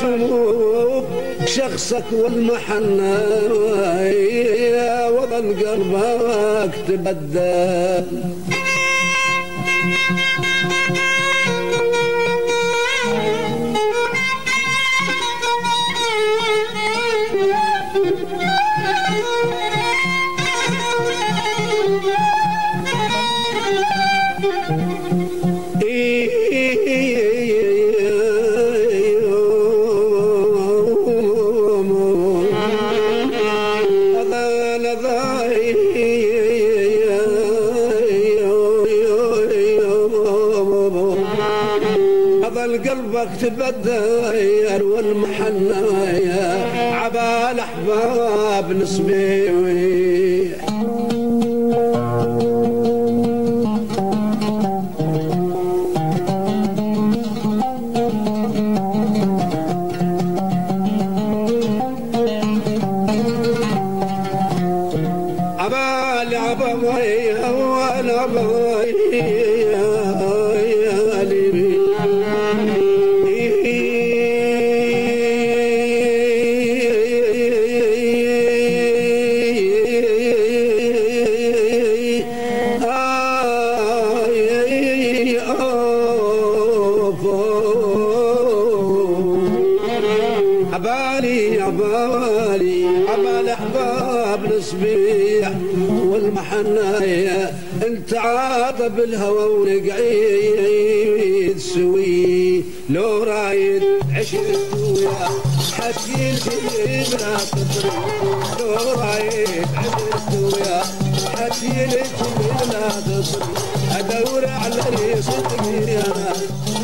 شموب شخصك والمحنة يا وطن قلبك تبدل قلبك تبدل والمحنايا عبال احباب نسبي عبال عبالي عبالي عبال احباب نسبيح والمحنايا انت عاطب الهوى ونقعيد سوي. لو رايد عشرت ويا حكي الجيب لا تطري لو رايد عشرت ويا حكي الجيب لا أدور على لي صدقي أنا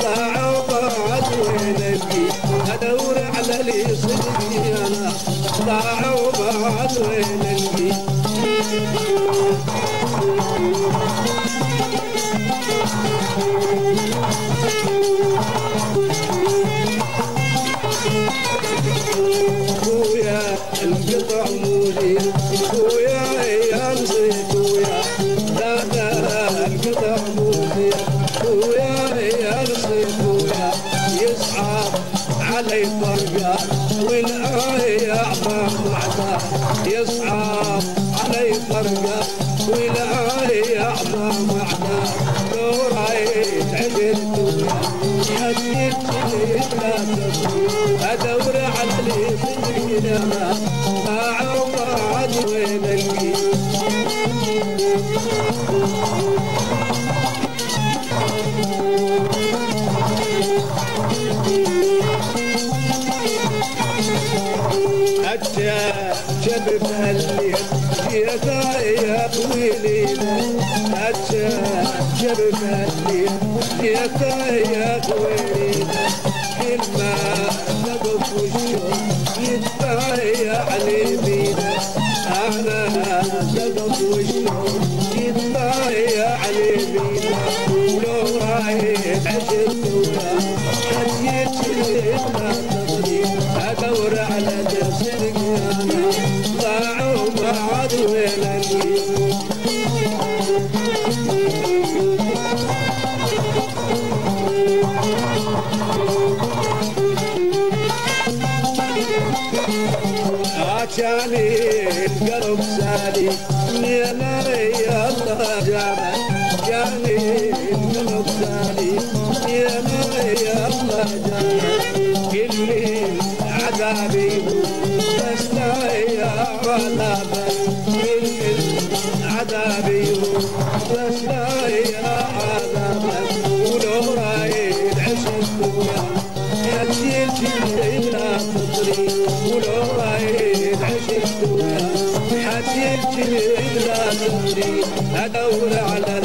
ضاع وضاعت وين أدور على لي صدقي أنا ضاع وضاعت وين خويا يا نسيت ويا لا لا القطع خويا يا ويا يصعب علي فرقة والآية أعظم وعدا. يصعب علي فرقة والآية أعظم وعدا. لو رايت عدلت ويا حديت لا أدور على اللي صدقي جبت الليل يا يا طويلي. جبت الليل يا يا طويلي. كلمة نقف والشوق يتبايع اليمينة أنا نقف والشوق ضاعوا بعد وين سالي يا يا الله جانا جاني القلب سالي يا يا الله جانا كل عذابي عذابا كل عذابي بس لا يا عذابا ولو رايد ويا يا تجيل لا تطري ولو رايد ويا حتجيل لا تطري ادور على